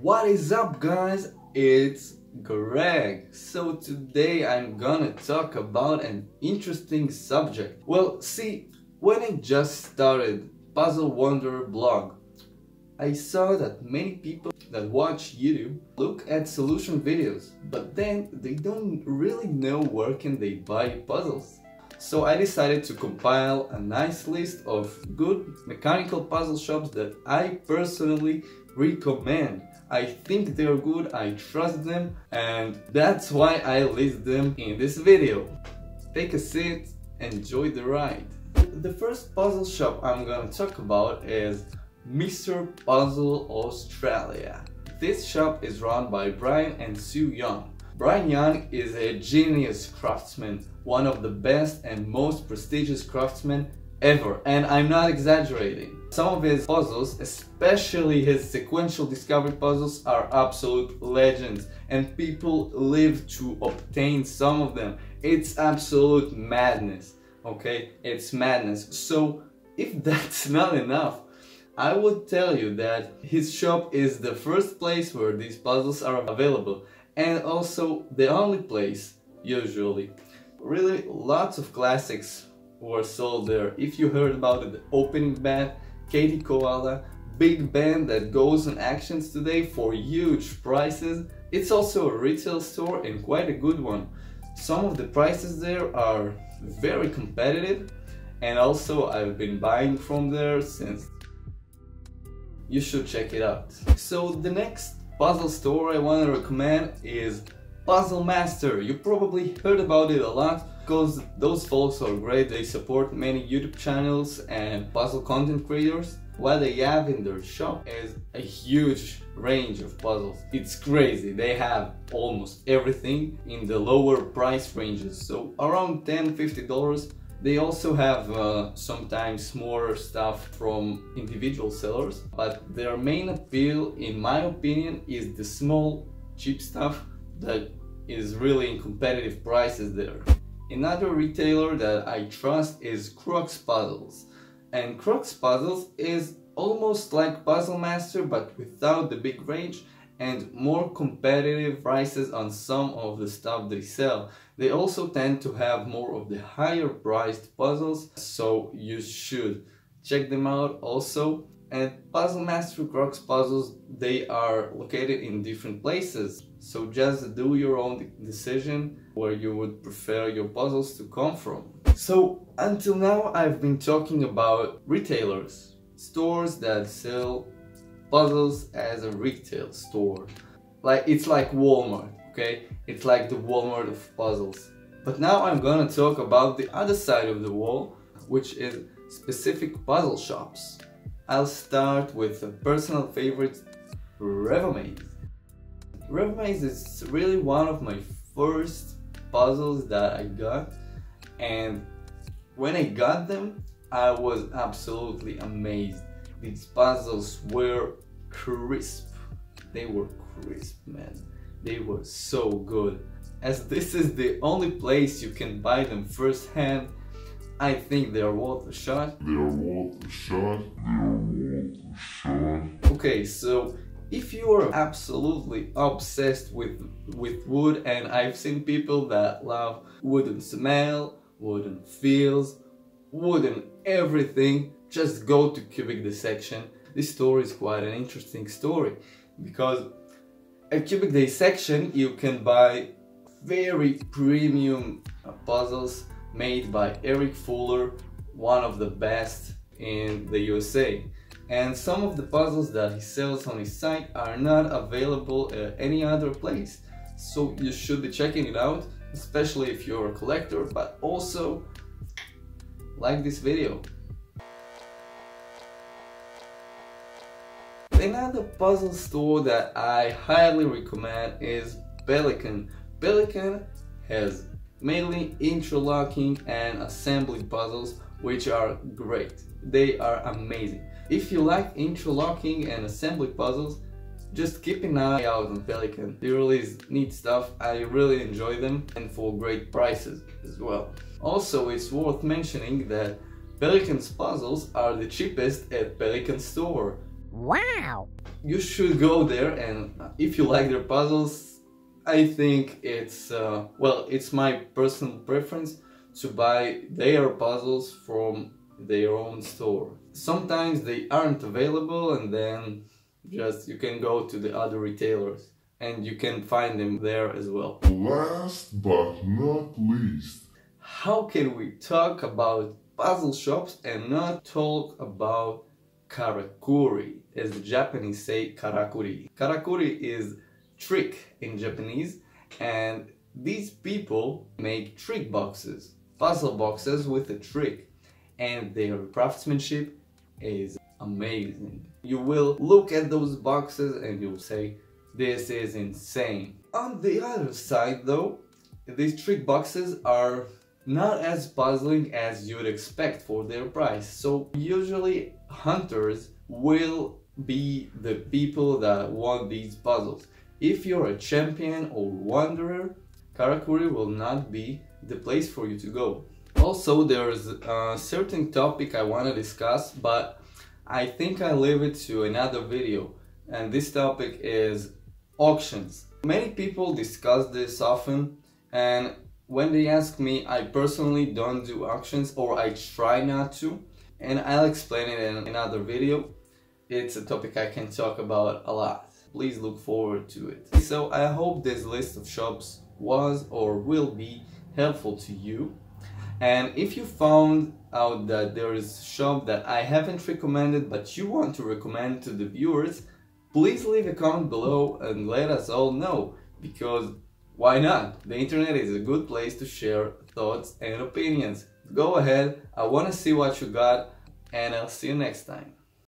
What is up guys? It's Greg. So today I'm gonna talk about an interesting subject. Well, see, when I just started Puzzle Wanderer blog, I saw that many people that watch YouTube look at solution videos, but then they don't really know where can they buy puzzles. So I decided to compile a nice list of good mechanical puzzle shops that I personally recommend. I think they're good, I trust them, and that's why I list them in this video. Take a seat, enjoy the ride. The first puzzle shop I'm gonna talk about is Mr. Puzzle Australia. This shop is run by Brian and Sue Young. Brian Young is a genius craftsman, one of the best and most prestigious craftsmen ever, and I'm not exaggerating. Some of his puzzles, especially his sequential discovery puzzles, are absolute legends, and people live to obtain some of them. It's absolute madness, okay? It's madness. So, if that's not enough, I would tell you that his shop is the first place where these puzzles are available and also the only place, usually. Really, lots of classics were sold there. If you heard about the opening band, Katie Koala, big band that goes on actions today for huge prices. It's also a retail store and quite a good one. Some of the prices there are very competitive and also I've been buying from there since you should check it out. So the next puzzle store I want to recommend is Puzzle Master. You probably heard about it a lot because those folks are great. They support many YouTube channels and puzzle content creators. What they have in their shop is a huge range of puzzles. It's crazy. They have almost everything in the lower price ranges. So around 10 50 dollars they also have uh, sometimes more stuff from individual sellers, but their main appeal, in my opinion, is the small, cheap stuff that is really in competitive prices there. Another retailer that I trust is Crux Puzzles. And Crux Puzzles is almost like Puzzle Master but without the big range and more competitive prices on some of the stuff they sell. They also tend to have more of the higher priced puzzles, so you should check them out also. And Puzzle Master Crux puzzles, they are located in different places. So just do your own decision where you would prefer your puzzles to come from. So until now I've been talking about retailers, stores that sell puzzles as a retail store. Like it's like Walmart, okay? It's like the Walmart of puzzles. But now I'm gonna talk about the other side of the wall, which is specific puzzle shops. I'll start with a personal favorite, Revomaze. Revomaze is really one of my first puzzles that I got and when I got them, I was absolutely amazed. These puzzles were crisp. They were crisp, man. They were so good. As this is the only place you can buy them firsthand, I think they are worth a shot. They are worth a shot. They are worth a shot. Okay, so if you are absolutely obsessed with with wood and I've seen people that love wooden smell, wooden feels, wooden everything, just go to Cubic Dissection this story is quite an interesting story because at Cubic Dissection you can buy very premium puzzles made by Eric Fuller, one of the best in the USA. And some of the puzzles that he sells on his site are not available at any other place. So you should be checking it out, especially if you're a collector, but also like this video. Another puzzle store that I highly recommend is Pelikan. Pelikan has mainly interlocking and assembly puzzles which are great. They are amazing. If you like interlocking and assembly puzzles, just keep an eye out on Pelikan. They release neat stuff, I really enjoy them and for great prices as well. Also, it's worth mentioning that Pelikan's puzzles are the cheapest at Pelikan store Wow! you should go there and if you like their puzzles, I think it's, uh, well, it's my personal preference to buy their puzzles from their own store. Sometimes they aren't available and then just you can go to the other retailers and you can find them there as well. Last but not least, How can we talk about puzzle shops and not talk about karakuri, as the Japanese say karakuri. Karakuri is trick in Japanese and these people make trick boxes, puzzle boxes with a trick and their craftsmanship is amazing. You will look at those boxes and you'll say, this is insane. On the other side though, these trick boxes are not as puzzling as you'd expect for their price. So usually hunters will be the people that want these puzzles. If you're a champion or wanderer, Karakuri will not be the place for you to go. Also, there's a certain topic I want to discuss, but I think I'll leave it to another video. And this topic is auctions. Many people discuss this often, and when they ask me, I personally don't do auctions or I try not to, and I'll explain it in another video. It's a topic I can talk about a lot. Please look forward to it. So I hope this list of shops was or will be helpful to you. And if you found out that there is a shop that I haven't recommended but you want to recommend to the viewers, please leave a comment below and let us all know because why not? The internet is a good place to share thoughts and opinions. Go ahead, I want to see what you got and I'll see you next time.